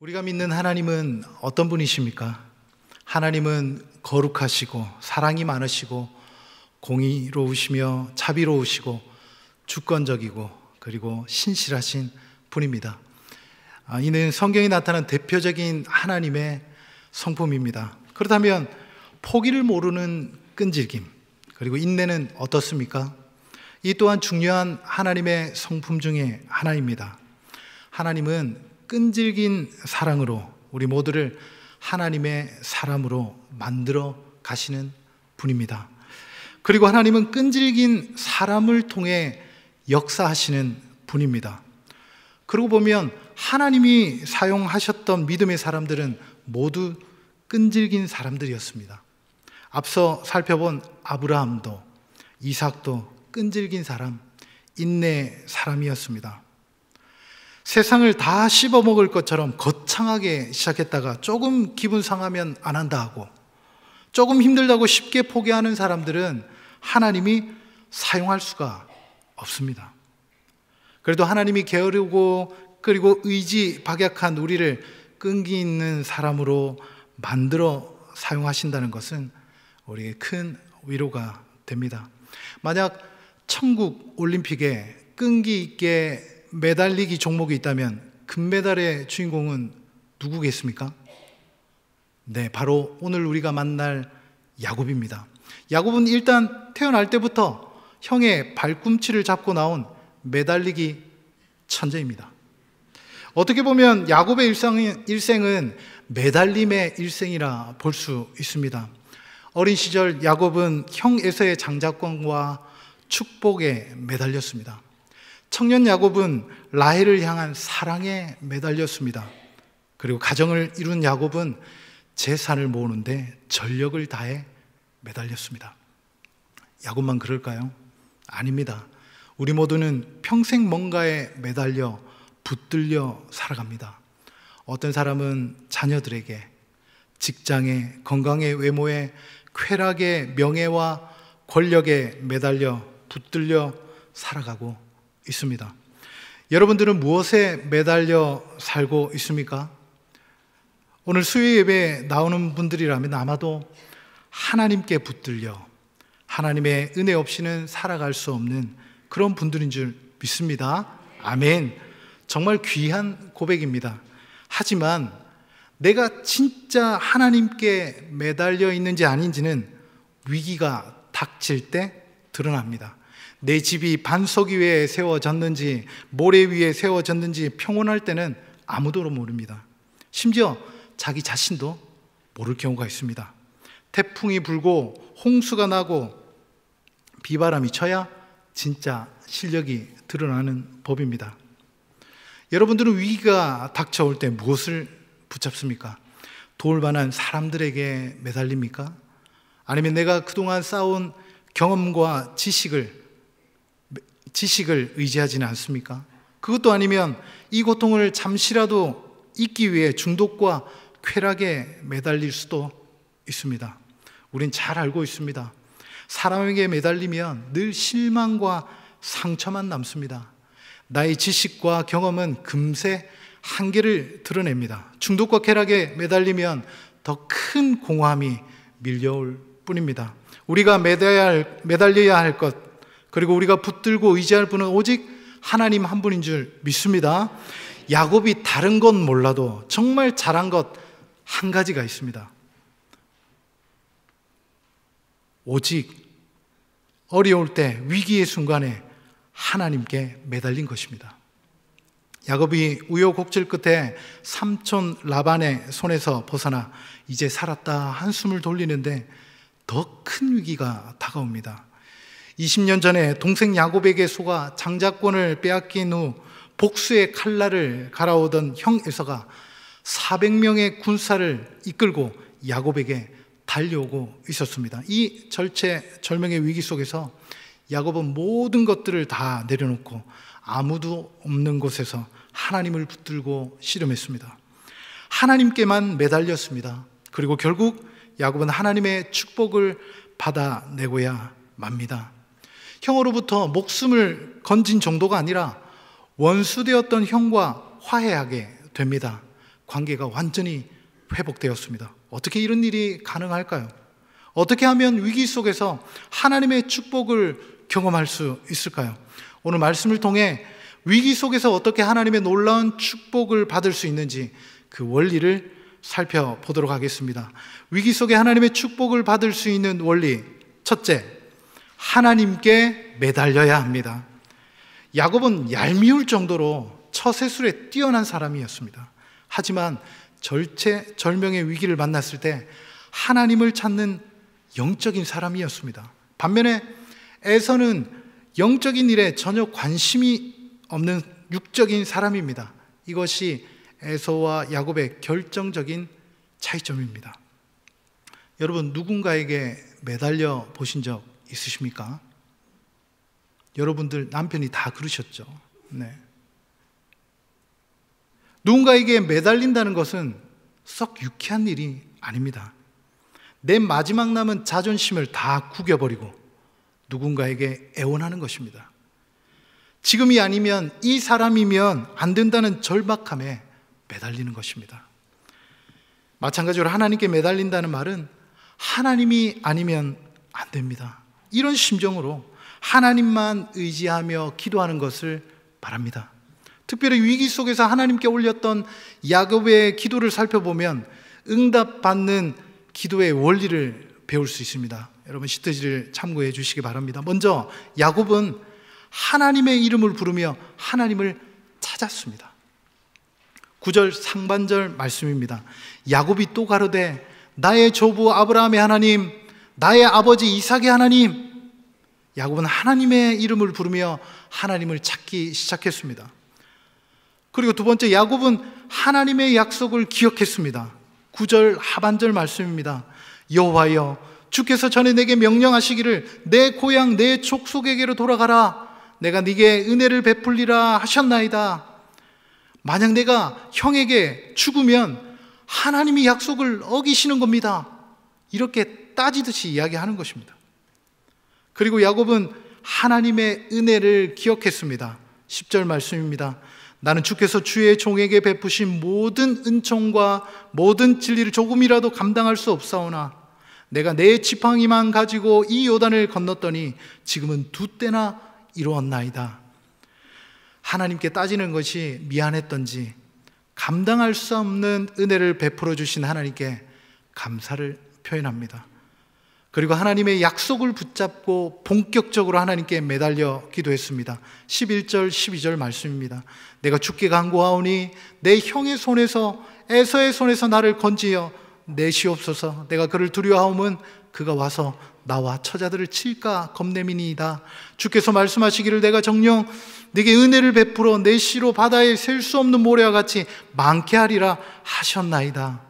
우리가 믿는 하나님은 어떤 분이십니까? 하나님은 거룩하시고 사랑이 많으시고 공의로우시며 자비로우시고 주권적이고 그리고 신실하신 분입니다. 아, 이는 성경에 나타난 대표적인 하나님의 성품입니다. 그렇다면 포기를 모르는 끈질김 그리고 인내는 어떻습니까? 이 또한 중요한 하나님의 성품 중에 하나입니다. 하나님은 끈질긴 사랑으로 우리 모두를 하나님의 사람으로 만들어 가시는 분입니다. 그리고 하나님은 끈질긴 사람을 통해 역사하시는 분입니다. 그러고 보면 하나님이 사용하셨던 믿음의 사람들은 모두 끈질긴 사람들이었습니다. 앞서 살펴본 아브라함도 이삭도 끈질긴 사람, 인내 사람이었습니다. 세상을 다 씹어먹을 것처럼 거창하게 시작했다가 조금 기분 상하면 안 한다 하고 조금 힘들다고 쉽게 포기하는 사람들은 하나님이 사용할 수가 없습니다. 그래도 하나님이 게으르고 그리고 의지 박약한 우리를 끈기 있는 사람으로 만들어 사용하신다는 것은 우리에게 큰 위로가 됩니다. 만약 천국 올림픽에 끈기 있게 매달리기 종목이 있다면 금메달의 주인공은 누구겠습니까? 네, 바로 오늘 우리가 만날 야곱입니다. 야곱은 일단 태어날 때부터 형의 발꿈치를 잡고 나온 매달리기 천재입니다. 어떻게 보면 야곱의 일생은 매달림의 일생이라 볼 수 있습니다. 어린 시절 야곱은 형 에서의 장자권과 축복에 매달렸습니다. 청년 야곱은 라헬을 향한 사랑에 매달렸습니다. 그리고 가정을 이룬 야곱은 재산을 모으는데 전력을 다해 매달렸습니다. 야곱만 그럴까요? 아닙니다. 우리 모두는 평생 뭔가에 매달려 붙들려 살아갑니다. 어떤 사람은 자녀들에게, 직장에, 건강의 외모에, 쾌락의 명예와 권력에 매달려 붙들려 살아가고 있습니다. 여러분들은 무엇에 매달려 살고 있습니까? 오늘 수요 예배에 나오는 분들이라면 아마도 하나님께 붙들려 하나님의 은혜 없이는 살아갈 수 없는 그런 분들인 줄 믿습니다. 아멘. 정말 귀한 고백입니다. 하지만 내가 진짜 하나님께 매달려 있는지 아닌지는 위기가 닥칠 때 드러납니다. 내 집이 반석 위에 세워졌는지 모래 위에 세워졌는지 평온할 때는 아무도 모릅니다. 심지어 자기 자신도 모를 경우가 있습니다. 태풍이 불고 홍수가 나고 비바람이 쳐야 진짜 실력이 드러나는 법입니다. 여러분들은 위기가 닥쳐올 때 무엇을 붙잡습니까? 도울 만한 사람들에게 매달립니까? 아니면 내가 그동안 쌓아온 경험과 지식을 지식을 의지하지는 않습니까? 그것도 아니면 이 고통을 잠시라도 잊기 위해 중독과 쾌락에 매달릴 수도 있습니다. 우린 잘 알고 있습니다. 사람에게 매달리면 늘 실망과 상처만 남습니다. 나의 지식과 경험은 금세 한계를 드러냅니다. 중독과 쾌락에 매달리면 더 큰 공허함이 밀려올 뿐입니다. 우리가 매달려야 할, 것, 그리고 우리가 붙들고 의지할 분은 오직 하나님 한 분인 줄 믿습니다. 야곱이 다른 건 몰라도 정말 잘한 것 한 가지가 있습니다. 오직 어려울 때 위기의 순간에 하나님께 매달린 것입니다. 야곱이 우여곡절 끝에 삼촌 라반의 손에서 벗어나 이제 살았다 한숨을 돌리는데 더 큰 위기가 다가옵니다. 20년 전에 동생 야곱에게 속아 장자권을 빼앗긴 후 복수의 칼날을 갈아오던 형 에서가 400명의 군사를 이끌고 야곱에게 달려오고 있었습니다. 이 절체 절명의 위기 속에서 야곱은 모든 것들을 다 내려놓고 아무도 없는 곳에서 하나님을 붙들고 씨름했습니다. 하나님께만 매달렸습니다. 그리고 결국 야곱은 하나님의 축복을 받아내고야 맙니다. 형으로부터 목숨을 건진 정도가 아니라 원수되었던 형과 화해하게 됩니다. 관계가 완전히 회복되었습니다. 어떻게 이런 일이 가능할까요? 어떻게 하면 위기 속에서 하나님의 축복을 경험할 수 있을까요? 오늘 말씀을 통해 위기 속에서 어떻게 하나님의 놀라운 축복을 받을 수 있는지 그 원리를 살펴보도록 하겠습니다. 위기 속에 하나님의 축복을 받을 수 있는 원리. 첫째, 하나님께 매달려야 합니다. 야곱은 얄미울 정도로 처세술에 뛰어난 사람이었습니다. 하지만 절체 절명의 위기를 만났을 때 하나님을 찾는 영적인 사람이었습니다. 반면에 에서는 영적인 일에 전혀 관심이 없는 육적인 사람입니다. 이것이 에서와 야곱의 결정적인 차이점입니다. 여러분 누군가에게 매달려 보신 적 있으십니까? 여러분들 남편이 다 그러셨죠. 네. 누군가에게 매달린다는 것은 썩 유쾌한 일이 아닙니다. 내 마지막 남은 자존심을 다 구겨버리고 누군가에게 애원하는 것입니다. 지금이 아니면 이 사람이면 안 된다는 절박함에 매달리는 것입니다. 마찬가지로 하나님께 매달린다는 말은 하나님이 아니면 안 됩니다. 이런 심정으로 하나님만 의지하며 기도하는 것을 바랍니다. 특별히 위기 속에서 하나님께 올렸던 야곱의 기도를 살펴보면 응답받는 기도의 원리를 배울 수 있습니다. 여러분 시트지를 참고해 주시기 바랍니다. 먼저 야곱은 하나님의 이름을 부르며 하나님을 찾았습니다. 9절 상반절 말씀입니다. 야곱이 또 가로되 나의 조부 아브라함의 하나님 나의 아버지 이삭의 하나님 야곱은 하나님의 이름을 부르며 하나님을 찾기 시작했습니다. 그리고 두 번째 야곱은 하나님의 약속을 기억했습니다. 9절 하반절 말씀입니다. 여호와여 주께서 전에 내게 명령하시기를 내 고향 내 족속에게로 돌아가라 내가 네게 은혜를 베풀리라 하셨나이다. 만약 내가 형에게 죽으면 하나님이 약속을 어기시는 겁니다. 이렇게 따지듯이 이야기하는 것입니다. 그리고 야곱은 하나님의 은혜를 기억했습니다. 10절 말씀입니다. 나는 주께서 주의 종에게 베푸신 모든 은총과 모든 진리를 조금이라도 감당할 수 없사오나 내가 내 지팡이만 가지고 이 요단을 건넜더니 지금은 두 때나 이루었나이다. 하나님께 따지는 것이 미안했던지 감당할 수 없는 은혜를 베풀어 주신 하나님께 감사를 표현합니다. 그리고 하나님의 약속을 붙잡고 본격적으로 하나님께 매달려 기도했습니다. 11절, 12절 말씀입니다. 내가 죽게 간구하오니 내 형의 손에서 에서의 손에서 나를 건지어 내시옵소서. 내가 그를 두려워하면 그가 와서 나와 처자들을 칠까 겁내미니이다. 주께서 말씀하시기를 내가 정령 네게 은혜를 베풀어 내 시로 바다에 셀 수 없는 모래와 같이 많게 하리라 하셨나이다.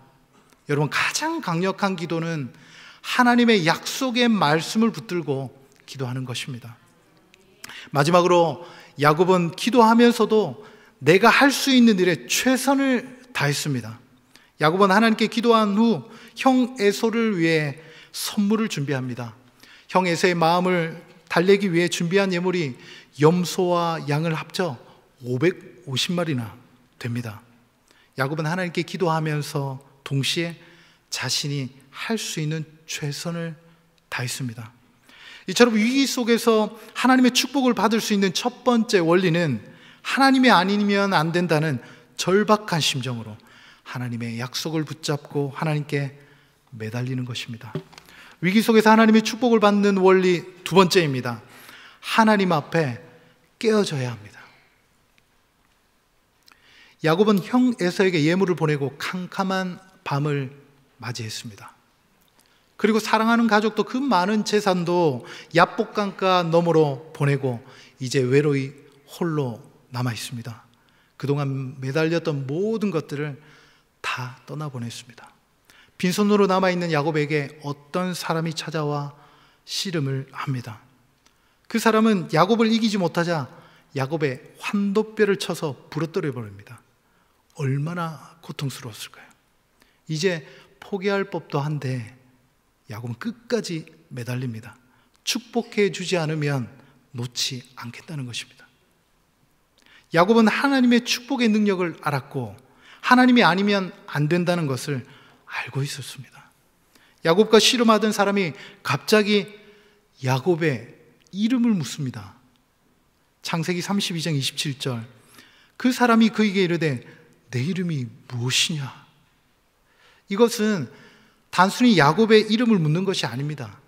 여러분 가장 강력한 기도는 하나님의 약속의 말씀을 붙들고 기도하는 것입니다. 마지막으로 야곱은 기도하면서도 내가 할 수 있는 일에 최선을 다했습니다. 야곱은 하나님께 기도한 후 형 에소를 위해 선물을 준비합니다. 형 에서의 마음을 달래기 위해 준비한 예물이 염소와 양을 합쳐 550마리나 됩니다. 야곱은 하나님께 기도하면서 동시에 자신이 할 수 있는 최선을 다했습니다. 이처럼 위기 속에서 하나님의 축복을 받을 수 있는 첫 번째 원리는 하나님이 아니면 안 된다는 절박한 심정으로 하나님의 약속을 붙잡고 하나님께 매달리는 것입니다. 위기 속에서 하나님의 축복을 받는 원리 두 번째입니다. 하나님 앞에 깨어져야 합니다. 야곱은 형 에서에게 예물을 보내고 캄캄한 밤을 맞이했습니다. 그리고 사랑하는 가족도 그 많은 재산도 야복강가 너머로 보내고 이제 외로이 홀로 남아 있습니다. 그동안 매달렸던 모든 것들을 다 떠나보냈습니다. 빈손으로 남아있는 야곱에게 어떤 사람이 찾아와 씨름을 합니다. 그 사람은 야곱을 이기지 못하자 야곱의 환도뼈를 쳐서 부러뜨려 버립니다. 얼마나 고통스러웠을까요? 이제 포기할 법도 한데 야곱은 끝까지 매달립니다. 축복해 주지 않으면 놓지 않겠다는 것입니다. 야곱은 하나님의 축복의 능력을 알았고 하나님이 아니면 안 된다는 것을 알고 있었습니다. 야곱과 씨름하던 사람이 갑자기 야곱의 이름을 묻습니다. 창세기 32장 27절. 그 사람이 그에게 이르되 내 이름이 무엇이냐? 이것은 단순히 야곱의 이름을 묻는 것이 아닙니다.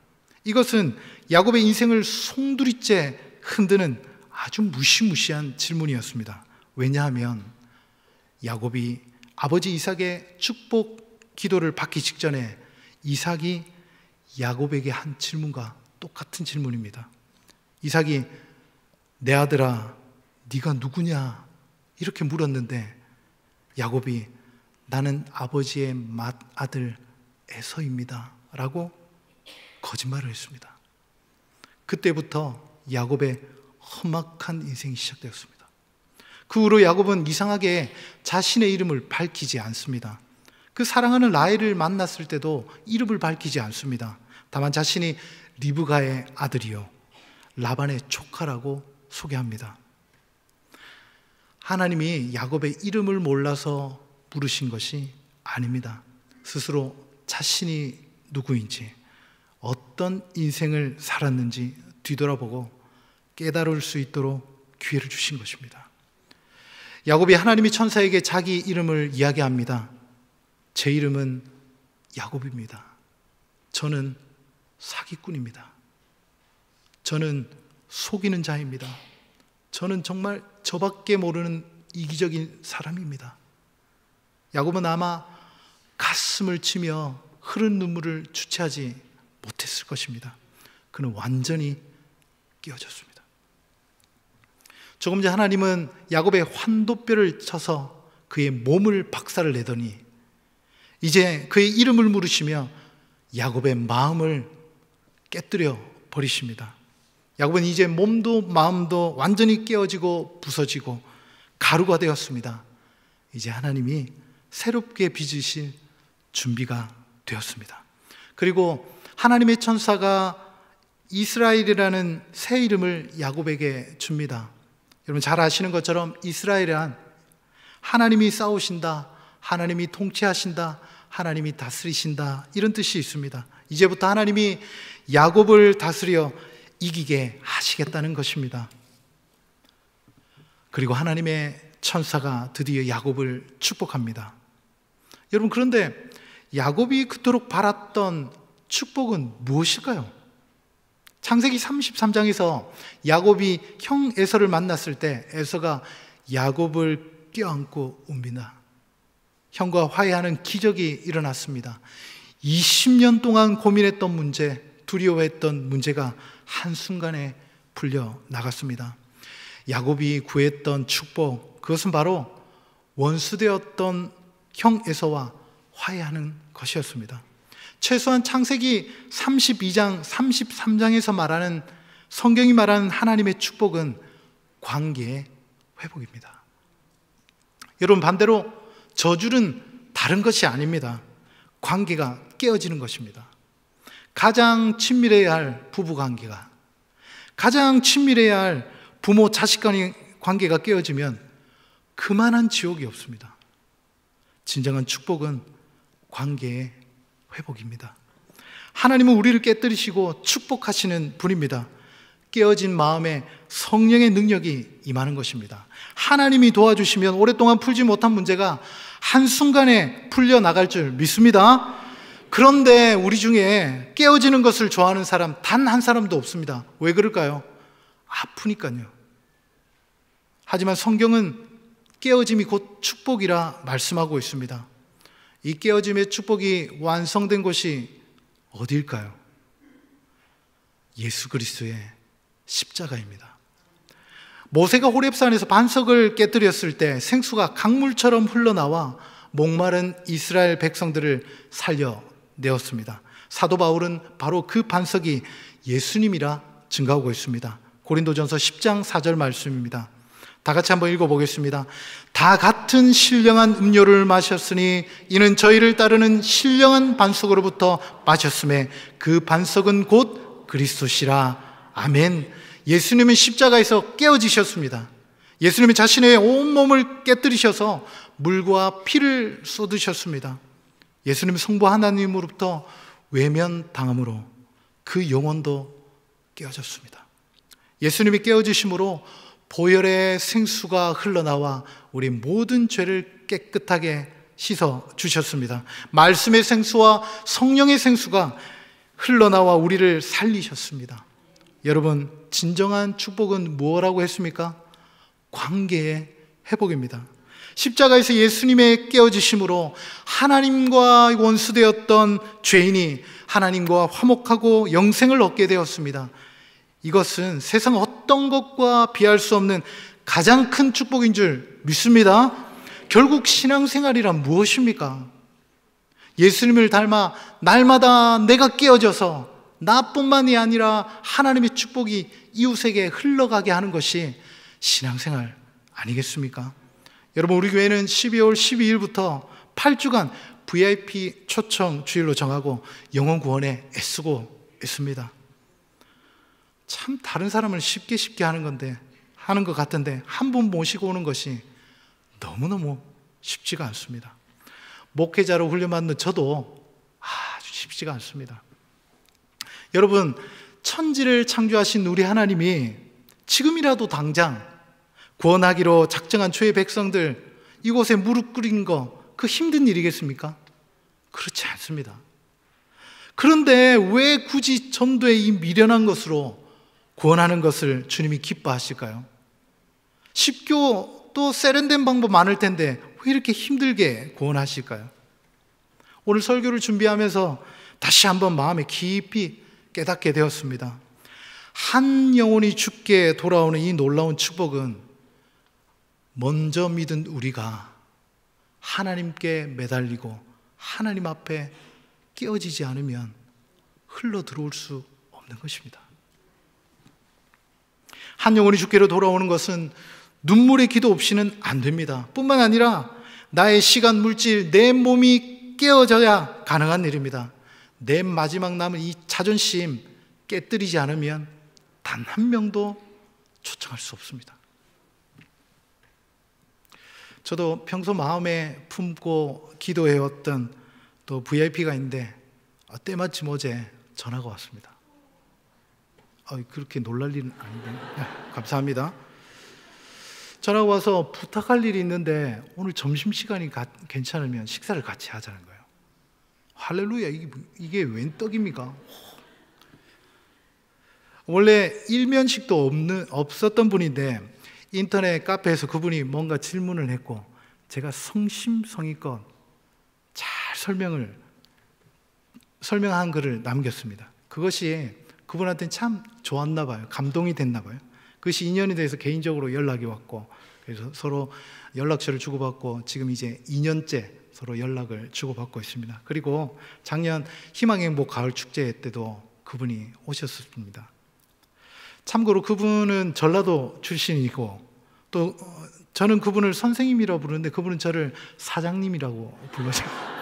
이것은 야곱의 인생을 송두리째 흔드는 아주 무시무시한 질문이었습니다. 왜냐하면 야곱이 아버지 이삭의 축복 기도를 받기 직전에 이삭이 야곱에게 한 질문과 똑같은 질문입니다. 이삭이 내 아들아 네가 누구냐 이렇게 물었는데 야곱이 나는 아버지의 맏아들 에서입니다. 라고 거짓말을 했습니다. 그때부터 야곱의 험악한 인생이 시작되었습니다. 그 후로 야곱은 이상하게 자신의 이름을 밝히지 않습니다. 그 사랑하는 라헬을 만났을 때도 이름을 밝히지 않습니다. 다만 자신이 리브가의 아들이요 라반의 조카라고 소개합니다. 하나님이 야곱의 이름을 몰라서 부르신 것이 아닙니다. 스스로 자신이 누구인지, 어떤 인생을 살았는지 뒤돌아보고 깨달을 수 있도록 기회를 주신 것입니다. 야곱이 하나님이 천사에게 자기 이름을 이야기합니다. 제 이름은 야곱입니다. 저는 사기꾼입니다. 저는 속이는 자입니다. 저는 정말 저밖에 모르는 이기적인 사람입니다. 야곱은 아마 가슴을 치며 흐른 눈물을 주체하지 못했을 것입니다. 그는 완전히 깨어졌습니다. 조금 전 하나님은 야곱의 환도뼈를 쳐서 그의 몸을 박살을 내더니 이제 그의 이름을 물으시며 야곱의 마음을 깨뜨려 버리십니다. 야곱은 이제 몸도 마음도 완전히 깨어지고 부서지고 가루가 되었습니다. 이제 하나님이 새롭게 빚으실 준비가 되었습니다. 그리고 하나님의 천사가 이스라엘이라는 새 이름을 야곱에게 줍니다. 여러분 잘 아시는 것처럼 이스라엘은 하나님이 싸우신다, 하나님이 통치하신다, 하나님이 다스리신다 이런 뜻이 있습니다. 이제부터 하나님이 야곱을 다스려 이기게 하시겠다는 것입니다. 그리고 하나님의 천사가 드디어 야곱을 축복합니다. 여러분 그런데 야곱이 그토록 바랐던 축복은 무엇일까요? 창세기 33장에서 야곱이 형 에서를 만났을 때 에서가 야곱을 껴안고 웁니다. 형과 화해하는 기적이 일어났습니다. 20년 동안 고민했던 문제, 두려워했던 문제가 한순간에 풀려 나갔습니다. 야곱이 구했던 축복, 그것은 바로 원수되었던 형 에서와 화해하는 것이었습니다. 최소한 창세기 32장, 33장에서 말하는 성경이 말하는 하나님의 축복은 관계의 회복입니다. 여러분 반대로 저주는 다른 것이 아닙니다. 관계가 깨어지는 것입니다. 가장 친밀해야 할 부부 관계가 가장 친밀해야 할 부모 자식 간의 관계가 깨어지면 그만한 지옥이 없습니다. 진정한 축복은 관계의 회복입니다. 하나님은 우리를 깨뜨리시고 축복하시는 분입니다. 깨어진 마음에 성령의 능력이 임하는 것입니다. 하나님이 도와주시면 오랫동안 풀지 못한 문제가 한순간에 풀려 나갈 줄 믿습니다. 그런데 우리 중에 깨어지는 것을 좋아하는 사람 단 한 사람도 없습니다. 왜 그럴까요? 아프니까요. 하지만 성경은 깨어짐이 곧 축복이라 말씀하고 있습니다. 이 깨어짐의 축복이 완성된 곳이 어디일까요? 예수 그리스도의 십자가입니다. 모세가 호렙산에서 반석을 깨뜨렸을 때 생수가 강물처럼 흘러나와 목마른 이스라엘 백성들을 살려내었습니다. 사도 바울은 바로 그 반석이 예수님이라 증가하고 있습니다. 고린도전서 10장 4절 말씀입니다. 다 같이 한번 읽어보겠습니다. 다 같은 신령한 음료를 마셨으니 이는 저희를 따르는 신령한 반석으로부터 마셨음에 그 반석은 곧 그리스도시라. 아멘. 예수님은 십자가에서 깨어지셨습니다. 예수님이 자신의 온 몸을 깨뜨리셔서 물과 피를 쏟으셨습니다. 예수님 성부 하나님으로부터 외면당함으로 그 영혼도 깨어졌습니다. 예수님이 깨어지심으로 보혈의 생수가 흘러나와 우리 모든 죄를 깨끗하게 씻어 주셨습니다. 말씀의 생수와 성령의 생수가 흘러나와 우리를 살리셨습니다. 여러분, 진정한 축복은 무엇라고 했습니까? 관계의 회복입니다. 십자가에서 예수님의 깨어지심으로 하나님과 원수되었던 죄인이 하나님과 화목하고 영생을 얻게 되었습니다. 이것은 세상 어떤 것과 비할 수 없는 가장 큰 축복인 줄 믿습니다. 결국 신앙생활이란 무엇입니까? 예수님을 닮아 날마다 내가 깨어져서 나뿐만이 아니라 하나님의 축복이 이웃에게 흘러가게 하는 것이 신앙생활 아니겠습니까? 여러분, 우리 교회는 12월 12일부터 8주간 VIP 초청 주일로 정하고 영혼 구원에 애쓰고 있습니다. 참 다른 사람을 쉽게 쉽게 하는 건데, 하는 것 같은데, 한 분 모시고 오는 것이 너무너무 쉽지가 않습니다. 목회자로 훈련받는 저도 아주 쉽지가 않습니다. 여러분, 천지를 창조하신 우리 하나님이 지금이라도 당장 구원하기로 작정한 주의 백성들 이곳에 무릎 꿇인 거 그 힘든 일이겠습니까? 그렇지 않습니다. 그런데 왜 굳이 전도의 이 미련한 것으로 구원하는 것을 주님이 기뻐하실까요? 쉽고 또 세련된 방법 많을 텐데 왜 이렇게 힘들게 구원하실까요? 오늘 설교를 준비하면서 다시 한번 마음에 깊이 깨닫게 되었습니다. 한 영혼이 죽게 돌아오는 이 놀라운 축복은 먼저 믿은 우리가 하나님께 매달리고 하나님 앞에 끼어지지 않으면 흘러 들어올 수 없는 것입니다. 한 영혼이 주께로 돌아오는 것은 눈물의 기도 없이는 안 됩니다. 뿐만 아니라 나의 시간, 물질, 내 몸이 깨어져야 가능한 일입니다. 내 마지막 남은 이 자존심 깨뜨리지 않으면 단 한 명도 초청할 수 없습니다. 저도 평소 마음에 품고 기도해왔던 또 VIP가 있는데 아, 때마침 어제 전화가 왔습니다. 아, 그렇게 놀랄 일은 아닌데 네, 감사합니다. 전화가 와서 부탁할 일이 있는데 오늘 점심 시간이 괜찮으면 식사를 같이 하자는 거예요. 할렐루야 이게, 이게 웬 떡입니까? 원래 일면식도 없는 없었던 분인데 인터넷 카페에서 그분이 뭔가 질문을 했고 제가 성심성의껏 잘 설명을 설명한 글을 남겼습니다. 그것이 그분한테는 참 좋았나 봐요. 감동이 됐나 봐요. 그것이 인연이 돼서 개인적으로 연락이 왔고 그래서 서로 연락처를 주고받고 지금 이제 2년째 서로 연락을 주고받고 있습니다. 그리고 작년 희망행복 가을 축제 때도 그분이 오셨습니다. 참고로 그분은 전라도 출신이고 또 어, 저는 그분을 선생님이라고 부르는데 그분은 저를 사장님이라고 불러요.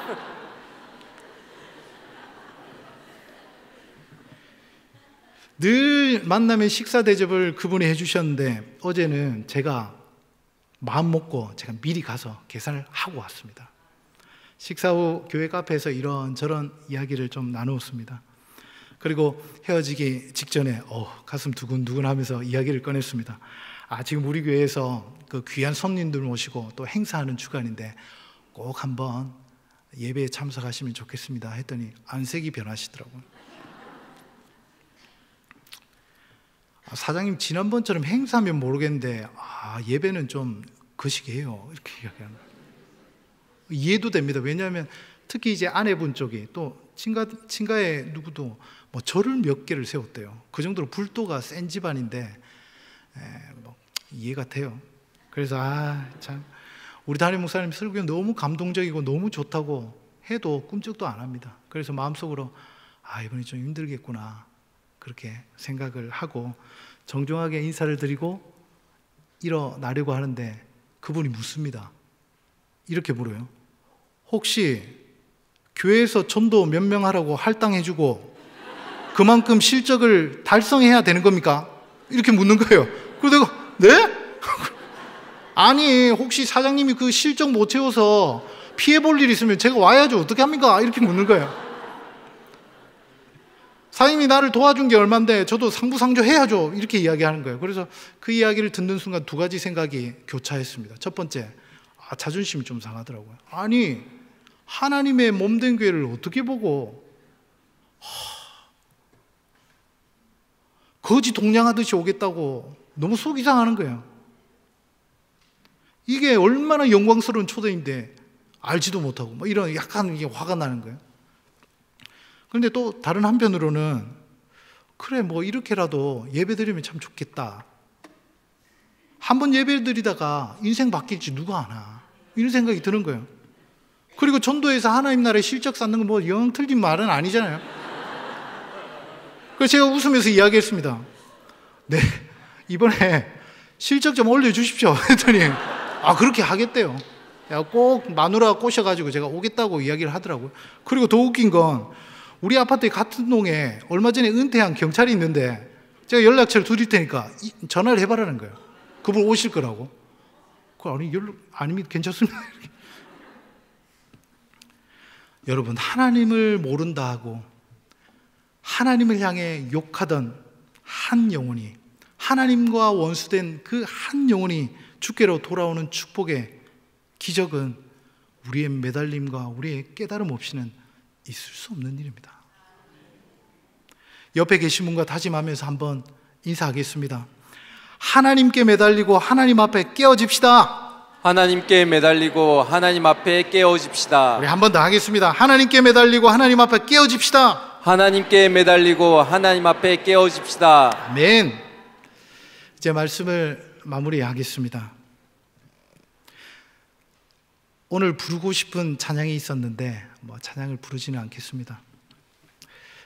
늘 만남의 식사 대접을 그분이 해주셨는데 어제는 제가 마음 먹고 제가 미리 가서 계산을 하고 왔습니다. 식사 후 교회 카페에서 이런저런 이야기를 좀 나누었습니다. 그리고 헤어지기 직전에 어, 가슴 두근두근 하면서 이야기를 꺼냈습니다. 아, 지금 우리 교회에서 그 귀한 손님들 모시고 또 행사하는 주간인데 꼭 한번 예배에 참석하시면 좋겠습니다. 했더니 안색이 변하시더라고요. 아, 사장님 지난번처럼 행사하면 모르겠는데 아, 예배는 좀 거시기해요. 이렇게 이야기하는 이해도 됩니다. 왜냐하면 특히 이제 아내분 쪽이 또 친가 친가에 누구도 뭐 절을 몇 개를 세웠대요. 그 정도로 불도가 센 집안인데 에, 뭐 이해가 돼요. 그래서 아 참 우리 담임 목사님 설교 너무 감동적이고 너무 좋다고 해도 꿈쩍도 안 합니다. 그래서 마음속으로 아 이번에 좀 힘들겠구나 그렇게 생각을 하고 정중하게 인사를 드리고 일어나려고 하는데 그분이 묻습니다. 이렇게 물어요. 혹시 교회에서 전도 몇 명 하라고 할당해주고 그만큼 실적을 달성해야 되는 겁니까? 이렇게 묻는 거예요. 그래서 내가 네? 아니 혹시 사장님이 그 실적 못 채워서 피해 볼 일 있으면 제가 와야죠. 어떻게 합니까? 이렇게 묻는 거예요. 사장님이 나를 도와준 게 얼만데 저도 상부상조 해야죠. 이렇게 이야기하는 거예요. 그래서 그 이야기를 듣는 순간 두 가지 생각이 교차했습니다. 첫 번째, 아, 자존심이 좀 상하더라고요. 아니, 하나님의 몸된 교회를 어떻게 보고 거지 동냥하듯이 오겠다고 너무 속이 상하는 거예요. 이게 얼마나 영광스러운 초대인데 알지도 못하고 뭐 이런 약간 이게 화가 나는 거예요. 그런데 또 다른 한편으로는 그래 뭐 이렇게라도 예배 드리면 참 좋겠다. 한 번 예배 드리다가 인생 바뀔지 누가 아나. 이런 생각이 드는 거예요. 그리고 전도에서 하나님 나라의 실적 쌓는 건 뭐 영 틀린 말은 아니잖아요. 그래서 제가 웃으면서 이야기했습니다. 네, 이번에 실적 좀 올려주십시오. 했더니, 아, 그렇게 하겠대요. 꼭 마누라 꼬셔가지고 제가 오겠다고 이야기를 하더라고요. 그리고 더 웃긴 건 우리 아파트에 같은 동에 얼마 전에 은퇴한 경찰이 있는데 제가 연락처를 드릴 테니까 전화를 해봐라는 거예요. 그분 오실 거라고. 그 아니 연락 아니면 괜찮습니다. 여러분 하나님을 모른다 하고 하나님을 향해 욕하던 한 영혼이 하나님과 원수된 그 한 영혼이 주께로 돌아오는 축복의 기적은 우리의 매달림과 우리의 깨달음 없이는 있을 수 없는 일입니다. 옆에 계신 분과 다짐하면서 한번 인사하겠습니다. 하나님께 매달리고 하나님 앞에 깨어집시다. 하나님께 매달리고 하나님 앞에 깨어집시다. 우리 한 번 더 하겠습니다. 하나님께 매달리고 하나님 앞에 깨어집시다. 하나님께 매달리고 하나님 앞에 깨어집시다. 아멘. 이제 말씀을 마무리하겠습니다. 오늘 부르고 싶은 찬양이 있었는데 뭐 찬양을 부르지는 않겠습니다.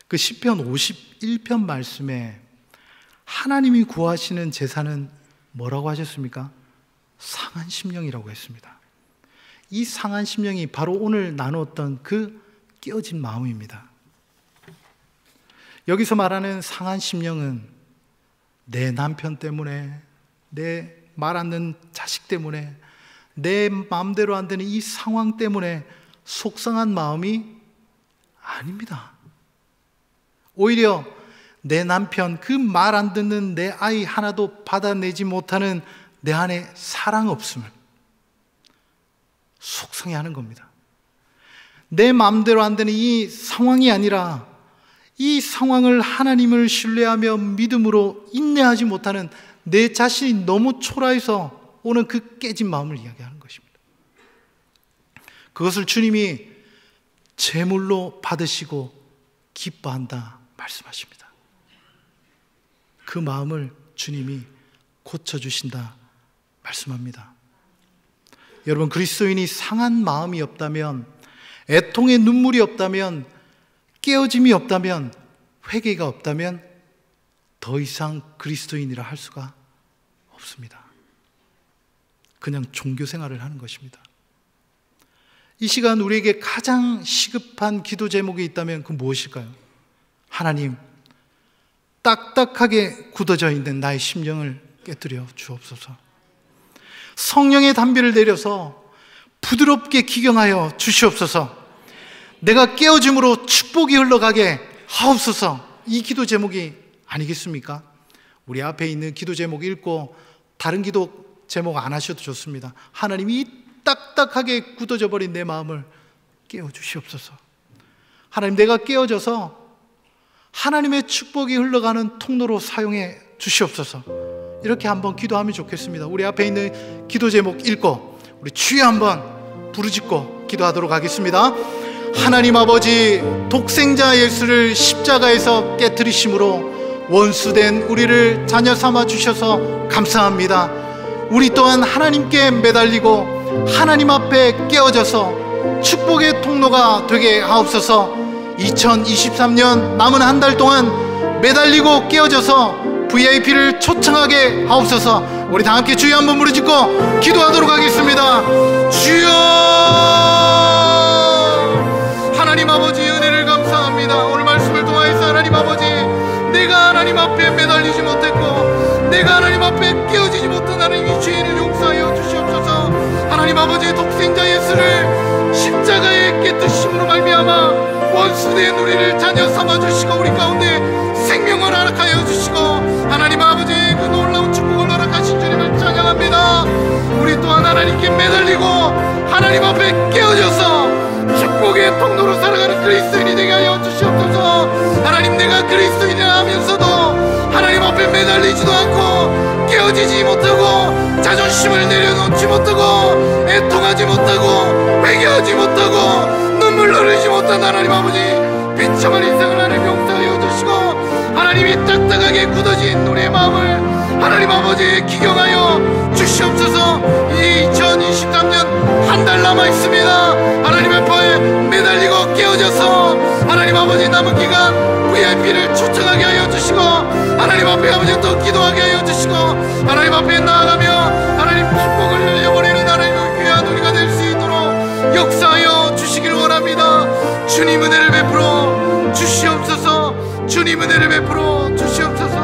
그 시편 51편 말씀에 하나님이 구하시는 제사는 뭐라고 하셨습니까? 상한 심령이라고 했습니다. 이 상한 심령이 바로 오늘 나누었던 그 깨어진 마음입니다. 여기서 말하는 상한 심령은 내 남편 때문에, 내 말 안 듣는 자식 때문에, 내 마음대로 안 되는 이 상황 때문에 속상한 마음이 아닙니다. 오히려 내 남편, 그 말 안 듣는 내 아이 하나도 받아내지 못하는 내 안에 사랑 없음을 속상해 하는 겁니다. 내 마음대로 안 되는 이 상황이 아니라 이 상황을 하나님을 신뢰하며 믿음으로 인내하지 못하는 내 자신이 너무 초라해서 오는 그 깨진 마음을 이야기하는. 그것을 주님이 제물로 받으시고 기뻐한다 말씀하십니다. 그 마음을 주님이 고쳐주신다 말씀합니다. 여러분, 그리스도인이 상한 마음이 없다면, 애통의 눈물이 없다면, 깨어짐이 없다면, 회개가 없다면, 더 이상 그리스도인이라 할 수가 없습니다. 그냥 종교 생활을 하는 것입니다. 이 시간 우리에게 가장 시급한 기도 제목이 있다면 그 무엇일까요? 하나님, 딱딱하게 굳어져 있는 나의 심령을 깨뜨려 주옵소서. 성령의 담비를 내려서 부드럽게 기경하여 주시옵소서. 내가 깨어짐으로 축복이 흘러가게 하옵소서. 이 기도 제목이 아니겠습니까? 우리 앞에 있는 기도 제목 읽고 다른 기도 제목 안 하셔도 좋습니다. 하나님이 딱딱하게 굳어져 버린 내 마음을 깨워 주시옵소서. 하나님 내가 깨어져서 하나님의 축복이 흘러가는 통로로 사용해 주시옵소서. 이렇게 한번 기도하면 좋겠습니다. 우리 앞에 있는 기도 제목 읽고 우리 주여 한번 부르짖고 기도하도록 하겠습니다. 하나님 아버지 독생자 예수를 십자가에서 깨뜨리심으로 원수된 우리를 자녀 삼아 주셔서 감사합니다. 우리 또한 하나님께 매달리고 하나님 앞에 깨어져서 축복의 통로가 되게 하옵소서. 2023년 남은 한 달 동안 매달리고 깨어져서 VIP를 초청하게 하옵소서. 우리 다 함께 주여 한번 부르짖고 기도하도록 하겠습니다. 주여! 하나님 아버지 은혜를 감사합니다. 오늘 말씀을 통하여서 하나님 아버지 내가 하나님 앞에 매달 예수를 십자가에 깨뜨심으로 말미암아 원수대의 누리를 자녀 삼아 주시고 우리 가운데 생명을 허락하여 주시고 하나님 아버지의 그 놀라운 축복을 허락하신 주님을 찬양합니다. 우리 또한 하나님께 매달리고 하나님 앞에 깨어져서 축복의 통로로 살아가는 그리스도인이 되게 하여 주시옵소서. 하나님 내가 그리스도인이라 하면서도 하나님 앞에 매달리지도 않고 깨어지지 못하고 자존심을 내려놓지 못하고 애통하지 못하고 회개하지 못하고 눈물 흘리지 못한 하나님 아버지 비참한 인생을 하나님 용서하여 주시고 하나님이 딱딱하게 굳어진 우리의 마음을 하나님 아버지 기경하여 주시옵소서. 이 2023년 한 달 남아 있습니다. 하나님 앞에 매달리고 깨어져서 하나님 아버지 남은 기간 VIP를 초청하게 하여 주시고 하나님 앞에 아버지 또 기도하게 하여 주시고 하나님 앞에 나아가며 하나님 축복을 흘려버리는 하나님의 귀한 우리가 될 수 있도록 역사하여 주시기를 원합니다. 주님 은혜를 베풀어 주시옵소서. 주님 은혜를 베풀어 주시옵소서.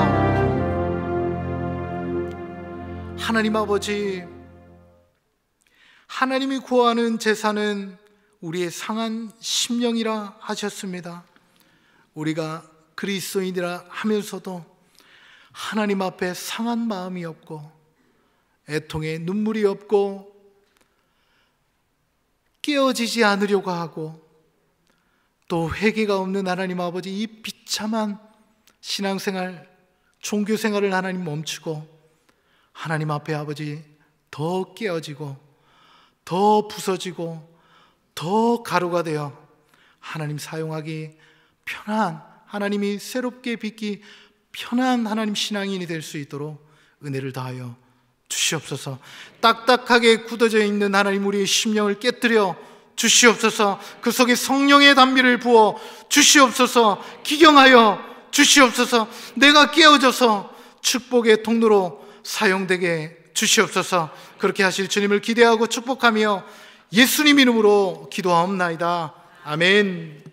하나님 아버지 하나님이 구하는 제사는 우리의 상한 심령이라 하셨습니다. 우리가 그리스도인이라 하면서도 하나님 앞에 상한 마음이 없고 애통에 눈물이 없고 깨어지지 않으려고 하고 또 회개가 없는 하나님 아버지 이 비참한 신앙생활 종교생활을 하나님 멈추고 하나님 앞에 아버지 더 깨어지고 더 부서지고 더 가루가 되어 하나님 사용하기 편한 하나님이 새롭게 빚기 편한 하나님 신앙인이 될 수 있도록 은혜를 다하여 주시옵소서. 딱딱하게 굳어져 있는 하나님 우리의 심령을 깨뜨려 주시옵소서. 그 속에 성령의 단비를 부어 주시옵소서. 기경하여 주시옵소서. 내가 깨어져서 축복의 통로로 사용되게 주시옵소서. 그렇게 하실 주님을 기대하고 축복하며 예수님 이름으로 기도하옵나이다. 아멘.